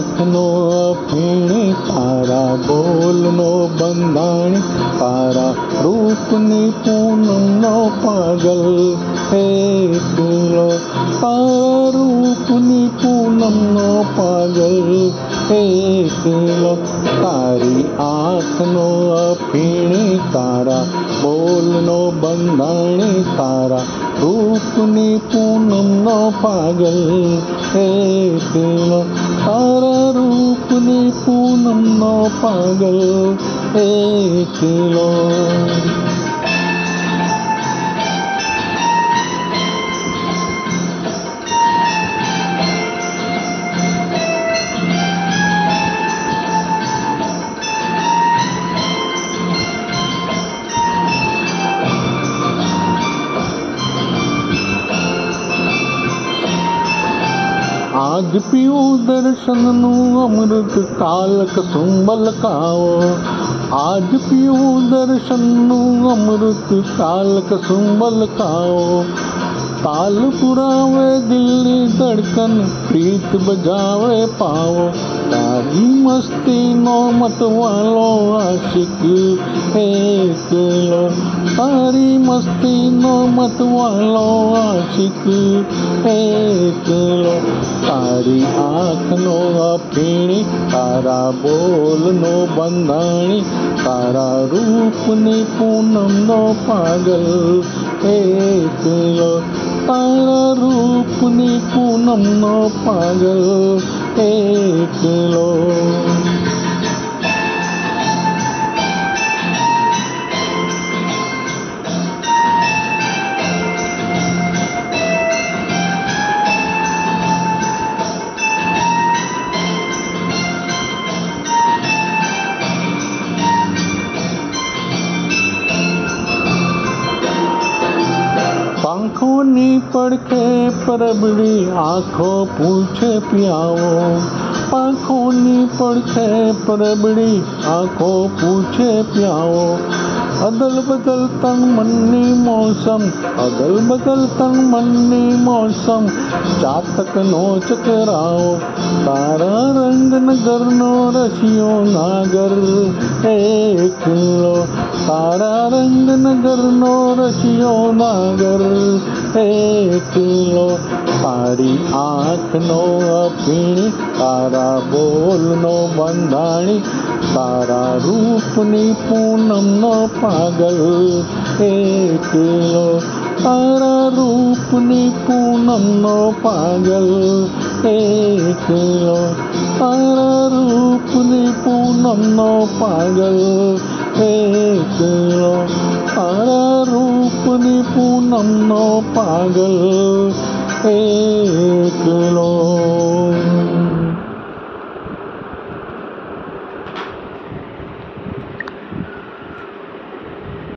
रखनो अफीण तारा बोलनो बंधाण तारा Rupani Poonam no पागल। हे दूलो तारूपनी Poonam no पागल। हे दूलो तारी आँखनो अफीण, तारा बोलनो बंधाण तारा रूपनी पूनम नो पागल। हे दूलो നിന്നോ പകൽ ഏക്കിലോ ਆਜ ਪੀਉ ਦਰਸ਼ਨ ਨੂੰ ਅੰਮ੍ਰਿਤ ਕਾਲਕ ਤੁੰਬਲ ਕਾਓ ਆਜ ਪੀਉ ਦਰਸ਼ਨ ਨੂੰ ਅੰਮ੍ਰਿਤ ਕਾਲਕ ਤੁੰਬਲ ਕਾਓ ताल पुरावे दिल्ली धड़कन प्रीत बजावे पाओ तारी मस्ती नो मत वालो आशिक एक लो આશિક એકલો તારી મસ્તીનો મતવાલો આશિક એકલો તારી આંખનો અફીણી તારા બોલનો બંધાણી તારા રૂપની પૂનમનો પાગલ એકલો તારા રૂપની પૂનમનો પાગલ એકલો પાંખોની પડખે પરબડી આંખો પૂછે પિયાઓ પાંખોની પડખે પરબડી આંખો પૂછે अदल बदल तन मन्नी मौसम, अदल बदल तन मन्नी मौसम चातक नो चकराओ तारा रंग नगर नो रसियो नागर, एक लो, तारा रंग नगर नो रसियो नागर, एक लो, तारी आँख नो अपीणी, तारा बोल नो बंधाणी તારા રૂપની પૂનમનો પાગલ એકલો તારા રૂપની પૂનમનો પાગલ એકલો તારા રૂપની પૂનમનો પાગલ એકલો તારા રૂપની પૂનમનો પાગલ એકલો